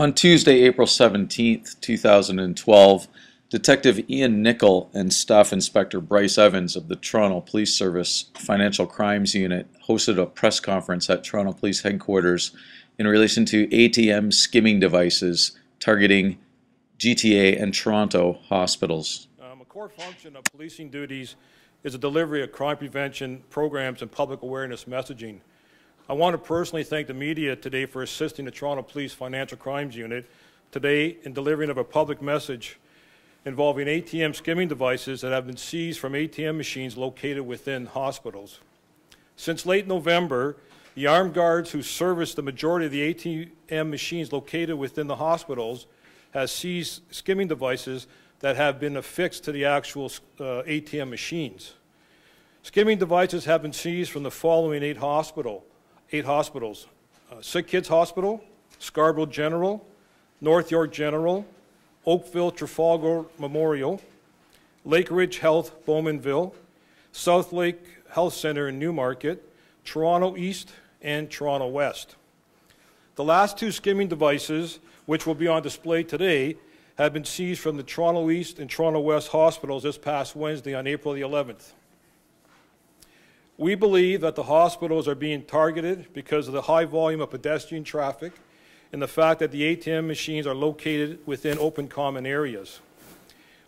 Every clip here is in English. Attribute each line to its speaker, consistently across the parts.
Speaker 1: On Tuesday, April 17, 2012, Detective Ian Nicol and Staff Inspector Bryce Evans of the Toronto Police Service Financial Crimes Unit hosted a press conference at Toronto Police Headquarters in relation to ATM skimming devices targeting GTA and Toronto hospitals.
Speaker 2: Um, a core function of policing duties is the delivery of crime prevention programs and public awareness messaging. I want to personally thank the media today for assisting the Toronto Police Financial Crimes Unit today in delivering of a public message involving ATM skimming devices that have been seized from ATM machines located within hospitals. Since late November, the armed guards who service the majority of the ATM machines located within the hospitals has seized skimming devices that have been affixed to the actual uh, ATM machines. Skimming devices have been seized from the following eight hospital, eight hospitals: uh, Sick Kids Hospital, Scarborough General, North York General, Oakville Trafalgar Memorial, Lakeridge Health Bowmanville, Southlake Health Center in Newmarket, Toronto East, and Toronto West. The last two skimming devices, which will be on display today, have been seized from the Toronto East and Toronto West hospitals this past Wednesday on April the 11th. We believe that the hospitals are being targeted because of the high volume of pedestrian traffic and the fact that the ATM machines are located within open common areas.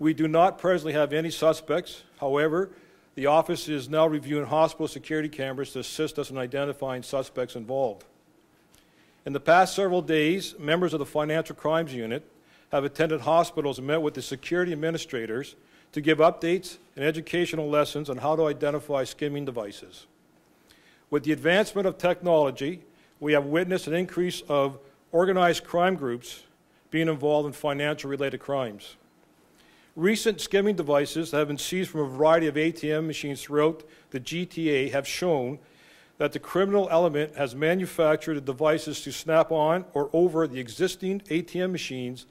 Speaker 2: We do not presently have any suspects. However, the office is now reviewing hospital security cameras to assist us in identifying suspects involved. In the past several days, members of the Financial Crimes Unit have attended hospitals and met with the security administrators to give updates and educational lessons on how to identify skimming devices. With the advancement of technology, we have witnessed an increase of organized crime groups being involved in financial related crimes. Recent skimming devices that have been seized from a variety of ATM machines throughout the GTA have shown that the criminal element has manufactured the devices to snap on or over the existing ATM machines,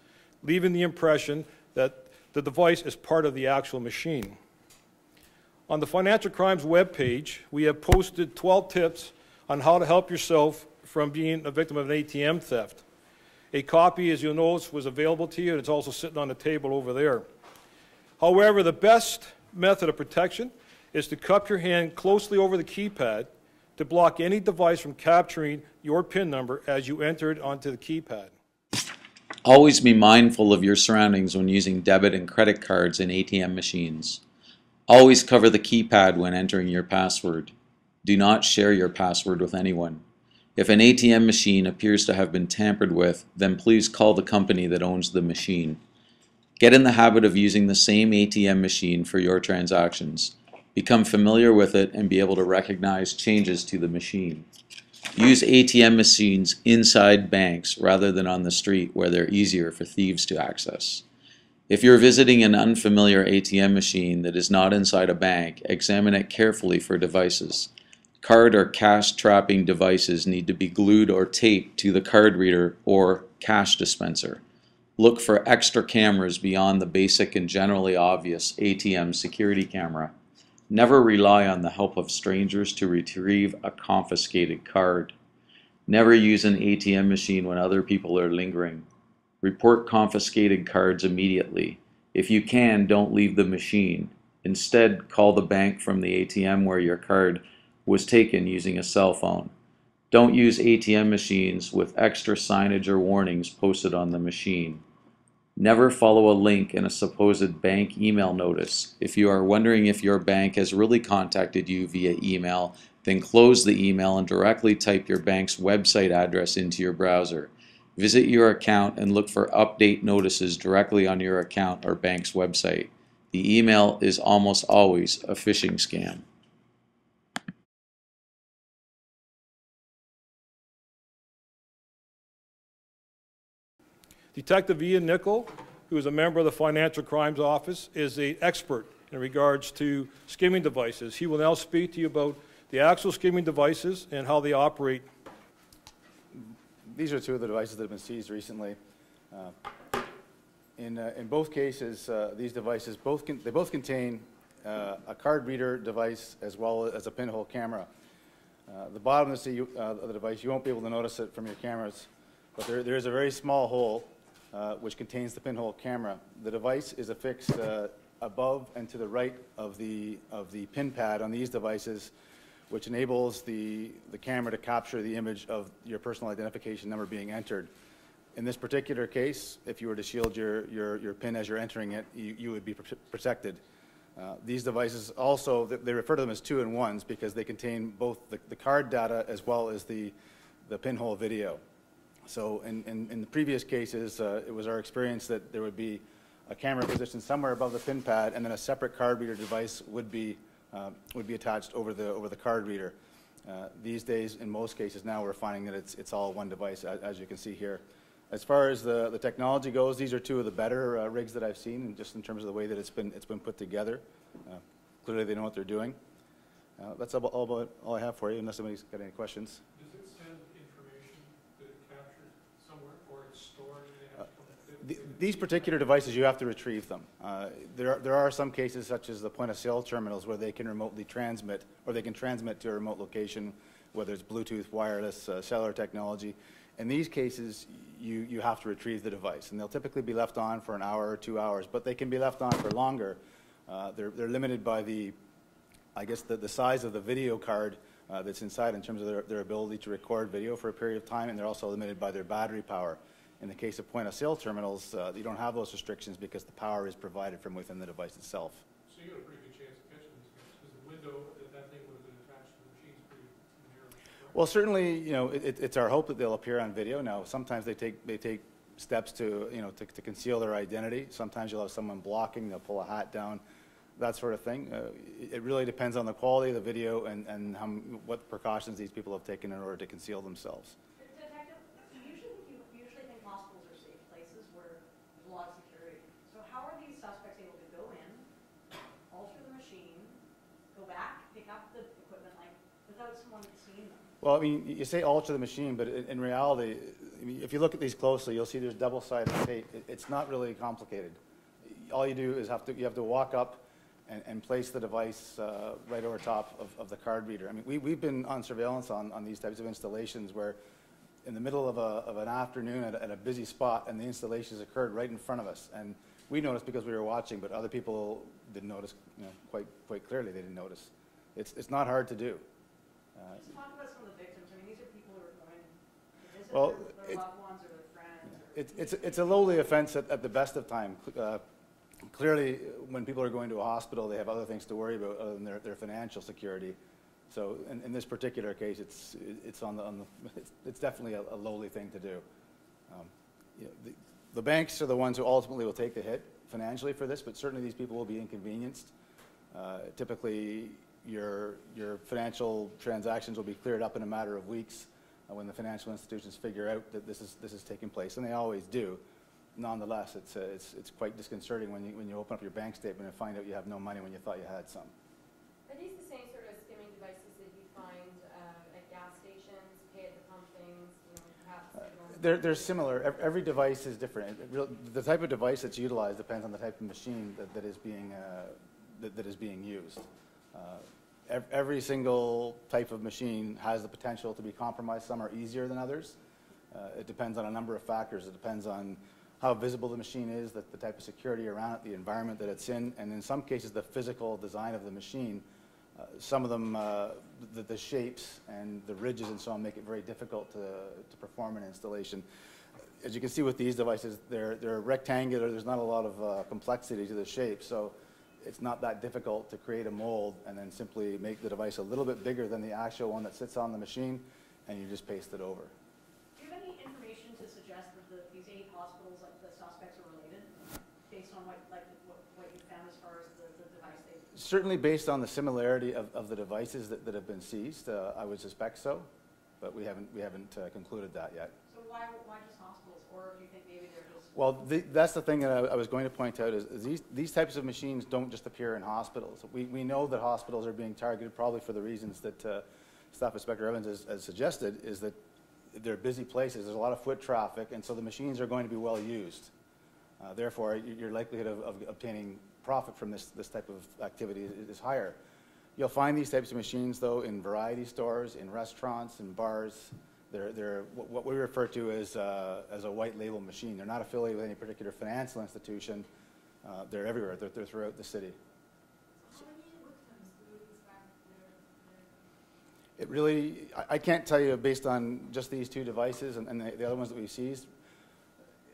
Speaker 2: leaving the impression that the device is part of the actual machine. On the Financial Crimes webpage, we have posted 12 tips on how to help yourself from being a victim of an ATM theft. A copy, as you'll notice, was available to you, and it's also sitting on the table over there. However, the best method of protection is to cup your hand closely over the keypad to block any device from capturing your PIN number as you enter it onto the keypad.
Speaker 1: Always be mindful of your surroundings when using debit and credit cards in ATM machines. Always cover the keypad when entering your password. Do not share your password with anyone. If an ATM machine appears to have been tampered with, then please call the company that owns the machine. Get in the habit of using the same ATM machine for your transactions. Become familiar with it and be able to recognize changes to the machine. Use ATM machines inside banks rather than on the street where they're easier for thieves to access. If you're visiting an unfamiliar ATM machine that is not inside a bank, examine it carefully for devices. Card or cash trapping devices need to be glued or taped to the card reader or cash dispenser. Look for extra cameras beyond the basic and generally obvious ATM security camera. Never rely on the help of strangers to retrieve a confiscated card. Never use an ATM machine when other people are lingering. Report confiscated cards immediately. If you can, don't leave the machine. Instead, call the bank from the ATM where your card was taken using a cell phone. Don't use ATM machines with extra signage or warnings posted on the machine. Never follow a link in a supposed bank email notice. If you are wondering if your bank has really contacted you via email, then close the email and directly type your bank's website address into your browser. Visit your account and look for update notices directly on your account or bank's website. The email is almost always a phishing scam.
Speaker 2: Detective Ian Nicol, who is a member of the Financial Crimes Office, is an expert in regards to skimming devices. He will now speak to you about the actual skimming devices and how they operate.
Speaker 3: These are two of the devices that have been seized recently. Uh, in, uh, in both cases, uh, these devices, both they both contain uh, a card reader device as well as a pinhole camera. Uh, the bottom of the, uh, of the device, you won't be able to notice it from your cameras, but there, there is a very small hole uh, which contains the pinhole camera. The device is affixed uh, above and to the right of the, of the pin pad on these devices, which enables the, the camera to capture the image of your personal identification number being entered. In this particular case, if you were to shield your, your, your PIN as you're entering it, you, you would be pr- protected. Uh, These devices also, they refer to them as two-in-ones because they contain both the, the card data as well as the, the pinhole video. So in, in, in the previous cases, uh, it was our experience that there would be a camera positioned somewhere above the pin pad, and then a separate card reader device would be, uh, would be attached over the, over the card reader. Uh, These days, in most cases now, we're finding that it's, it's all one device, a- as you can see here. As far as the, the technology goes, these are two of the better uh, rigs that I've seen, just in terms of the way that it's been, it's been put together. Uh, Clearly, they know what they're doing. Uh, That's all about, all I have for you, unless somebody's got any questions.
Speaker 4: Does it send information that it captures somewhere, or it's stored and they have to come and
Speaker 3: The-
Speaker 4: fit it?
Speaker 3: These particular devices, you have to retrieve them. Uh, There are, there are some cases, such as the point-of-sale terminals, where they can remotely transmit, or they can transmit to a remote location, whether it's Bluetooth, wireless, uh, cellular technology. In these cases, you, you have to retrieve the device, and they'll typically be left on for an hour or two hours, but they can be left on for longer. Uh, They're, they're limited by the, I guess, the, the size of the video card uh, that's inside in terms of their, their ability to record video for a period of time, and they're also limited by their battery power. In the case of point-of-sale terminals, uh, you don't have those restrictions because the power is provided from within the device itself.
Speaker 4: So you got a pretty good chance of catching these guys, because the window that that thing would have been attached to the machine's pretty narrow. correct?
Speaker 3: Well, certainly, you know, it, it- it's our hope that they'll appear on video. Now, sometimes they take, they take steps to, you know, to, to conceal their identity. Sometimes you'll have someone blocking, they'll pull a hat down, that sort of thing. Uh, it- It really depends on the quality of the video and, and how, what precautions these people have taken in order to conceal themselves.
Speaker 5: Detective, usually, you usually think hospitals are safe places where there's a lot of security. So how are these suspects able to go in, alter the machine, go back, pick up the equipment, like, without someone seeing them?
Speaker 3: Well, I mean, you say alter the machine, but in, in reality, I mean, if you look at these closely, you'll see there's double-sided tape. It, it's not really complicated. All you do is have to, you have to walk up and, and place the device, uh, right over top of, of the card reader. I mean, we, we've been on surveillance on, on these types of installations where in the middle of a, of an afternoon at, a- at a busy spot and the installations occurred right in front of us. And we noticed because we were watching, but other people didn't notice, you know, quite, quite clearly they didn't notice. It's, it's not hard to do. Uh,
Speaker 5: Just talk about some of the victims. I mean, these are people who are going to visit
Speaker 3: Well,
Speaker 5: their,
Speaker 3: it-
Speaker 5: loved ones or their friends or.
Speaker 3: It's, it's, it's a lowly offense at, at the best of time. Uh, Clearly, when people are going to a hospital, they have other things to worry about other than their, their financial security. So in, in this particular case, it's, it's on the, on the, it's, it's definitely a, a lowly thing to do. Um, you know, the, the banks are the ones who ultimately will take the hit financially for this, but certainly these people will be inconvenienced. Uh, Typically, your, your financial transactions will be cleared up in a matter of weeks uh, when the financial institutions figure out that this is, this is taking place, and they always do. Nonetheless, it's, uh, it's, it's quite disconcerting when you, when you open up your bank statement and find out you have no money when you thought you had some.
Speaker 6: Are these the same sort of skimming devices that you find uh, at gas stations, pay at the pump things, you know, perhaps? you
Speaker 3: They're, they're similar. Ev- Every device is different. The type of device that's utilized depends on the type of machine that, that is being, uh, that, that is being used. Uh, ev- Every single type of machine has the potential to be compromised. Some are easier than others. Uh, It depends on a number of factors. It depends on how visible the machine is, the, the type of security around it, the environment that it's in, and in some cases, the physical design of the machine. Uh, Some of them, uh, the, the shapes and the ridges and so on make it very difficult to, to perform an installation. As you can see with these devices, they're, they're rectangular, there's not a lot of uh, complexity to the shape, so it's not that difficult to create a mold and then simply make the device a little bit bigger than the actual one that sits on the machine, and you just paste it over.
Speaker 5: Do you have any information to suggest that the, these eight hospitals, like the suspects are related? Based on what, like, what, what you found as far as the, the device they
Speaker 3: Certainly based on the similarity of, of the devices that, that have been seized, uh, I would suspect so, but we haven't, we haven't uh, concluded that yet.
Speaker 5: So why, why just hospitals, or do you think maybe they're?
Speaker 3: Well, the, that's the thing that I, I was going to point out is, is these, these types of machines don't just appear in hospitals. We, we know that hospitals are being targeted probably for the reasons that uh, Staff Inspector Evans has, has suggested, is that they're busy places, there's a lot of foot traffic, and so the machines are going to be well used. Uh, therefore, your likelihood of, of obtaining profit from this, this type of activity is, is higher. You'll find these types of machines, though, in variety stores, in restaurants, in bars. They're, they're what we refer to as, uh, as a white label machine. They're not affiliated with any particular financial institution. Uh, They're everywhere. They're, they're throughout the city.
Speaker 6: How many victims do you expect there?
Speaker 3: It really, I, I can't tell you based on just these two devices and, and the, the other ones that we've seized.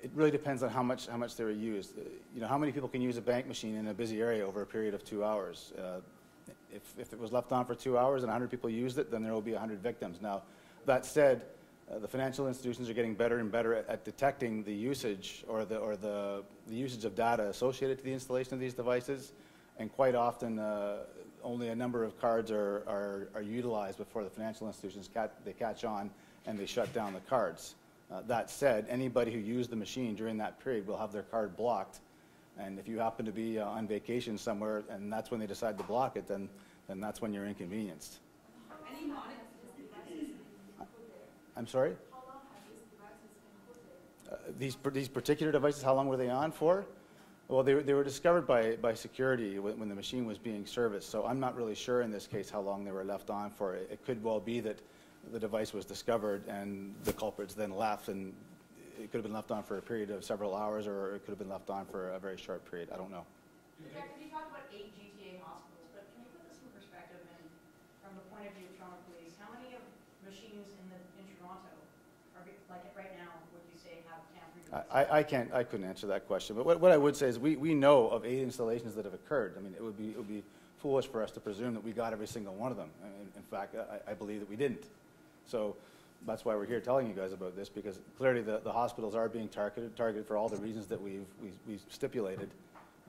Speaker 3: It really depends on how much, how much they were used. Uh, You know, how many people can use a bank machine in a busy area over a period of two hours? Uh, If, if it was left on for two hours and 100 people used it, then there will be 100 victims. Now, that said, uh, the financial institutions are getting better and better at, at detecting the usage or the, or the, the usage of data associated to the installation of these devices. And quite often, uh, only a number of cards are, are, are utilized before the financial institutions cat, they catch on and they shut down the cards. Uh, that said, anybody who used the machine during that period will have their card blocked. And if you happen to be uh, on vacation somewhere and that's when they decide to block it, then, then that's when you're inconvenienced.
Speaker 6: Any monitoring devices
Speaker 3: I'm sorry?
Speaker 6: How long have these devices been put there?
Speaker 3: Uh, These, these particular devices, how long were they on for? Well, they, were- they were discovered by, by security when, when the machine was being serviced, so I'm not really sure in this case how long they were left on for. It it could well be that the device was discovered and the culprits then left, and it could have been left on for a period of several hours, or it could have been left on for a very short period, I don't know.
Speaker 5: Jack, you talked about eight GTA hospitals, but can you put this in perspective and from the point of view of Toronto Police, how many of machines in the, in Toronto are, like right now, would you say have tampering?
Speaker 3: I, I can't, I couldn't answer that question, but what, what I would say is we, we know of eight installations that have occurred. I mean, it would be, it would be foolish for us to presume that we got every single one of them. And in, in fact, I, I believe that we didn't. So that's why we're here telling you guys about this, because clearly the, the hospitals are being targeted, targeted for all the reasons that we've, we've- we've stipulated.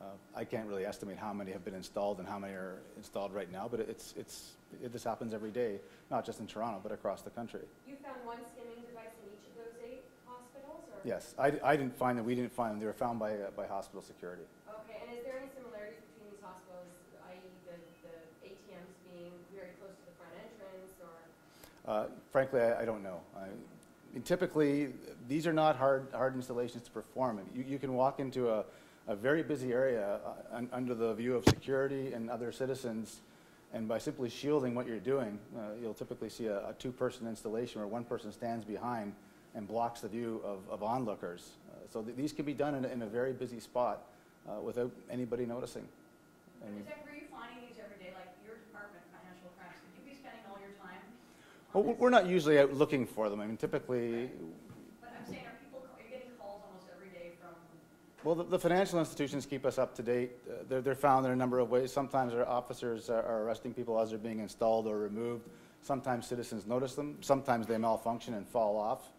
Speaker 3: Uh, I can't really estimate how many have been installed and how many are installed right now, but it's, it's, it, this happens every day, not just in Toronto, but across the country.
Speaker 6: You found one skimming device in each of those eight hospitals, or?
Speaker 3: Yes, I, I didn't find them, we didn't find them, they were found by, uh, by hospital security.
Speaker 6: Okay, and is there any similarities between these hospitals, i.e. the, the ATMs being very close to the front entrance, or?
Speaker 3: Uh, Frankly, I I don't know. I- Typically, these are not hard, hard installations to perform. And You, you can walk into a, a very busy area uh, un- under the view of security and other citizens, and by simply shielding what you're doing, uh, you'll typically see a, a two-person installation where one person stands behind and blocks the view of, of onlookers. Uh, So th- these can be done in a, in a very busy spot uh, without anybody noticing. And-
Speaker 5: were you finding these every day, like your department, financial crimes, could you be spending all your time?
Speaker 3: Well, we're not usually out looking for them. I mean, typically,
Speaker 5: But I'm saying, are people, are getting calls almost every day from,
Speaker 3: Well, the, the financial institutions keep us up to date. Uh, They're, they're found in a number of ways. Sometimes our officers are are arresting people as they're being installed or removed. Sometimes citizens notice them. Sometimes they malfunction and fall off.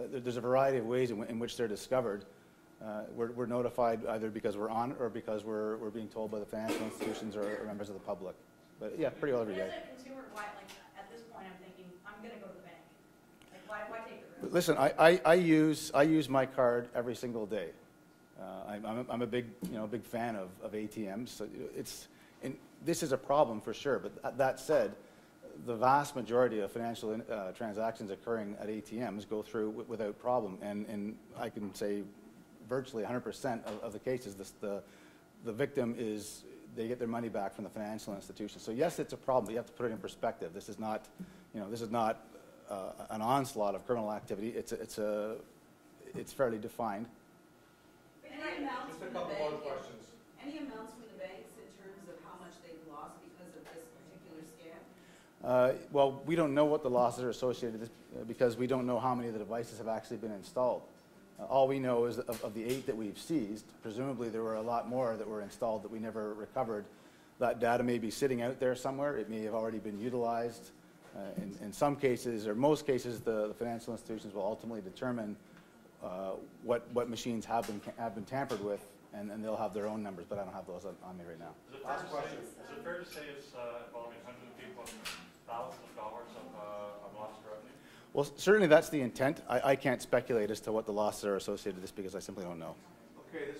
Speaker 3: Uh, There's a variety of ways in, in which they're discovered. Uh, We're, we're notified either because we're on or because we're, we're being told by the financial institutions or or members of the public. But yeah, pretty well every day.
Speaker 5: consumer, why, like, at this point, I'm thinking, I'm gonna go to the bank. Like, why, why take the risk?
Speaker 3: Listen, I, I, I use, I use my card every single day. Uh, I'm, I'm, a- I'm a big, you know, big fan of, of ATMs. So it's, and this is a problem for sure, but that said, the vast majority of financial uh, transactions occurring at ATMs go through wi- without problem. And, and I can say virtually 100% of, of the cases, this, the, the victim is, they get their money back from the financial institution. So yes, it's a problem, but you have to put it in perspective. This is not, you know, this is not uh, an onslaught of criminal activity. It's, a- it's a, it's fairly defined.
Speaker 7: Any amounts
Speaker 8: Just a couple more
Speaker 7: bank,
Speaker 8: questions.
Speaker 7: any amounts from the banks in terms of how much they've lost because of this particular scam?
Speaker 3: Uh, Well, we don't know what the losses are associated with, uh, because we don't know how many of the devices have actually been installed. Uh, All we know is of, of the eight that we've seized, presumably there were a lot more that were installed that we never recovered. That data may be sitting out there somewhere, it may have already been utilized. Uh, In, in some cases, or most cases, the the financial institutions will ultimately determine uh, what, what machines have been, have been tampered with, and, and they'll have their own numbers, but I don't have those on on me right now.
Speaker 9: Is it fair to say, it's uh, involving hundreds of people thousands of dollars of, uh, of lost revenue?
Speaker 3: Well, certainly that's the intent. I, I can't speculate as to what the losses are associated with this because I simply don't know.
Speaker 8: Okay,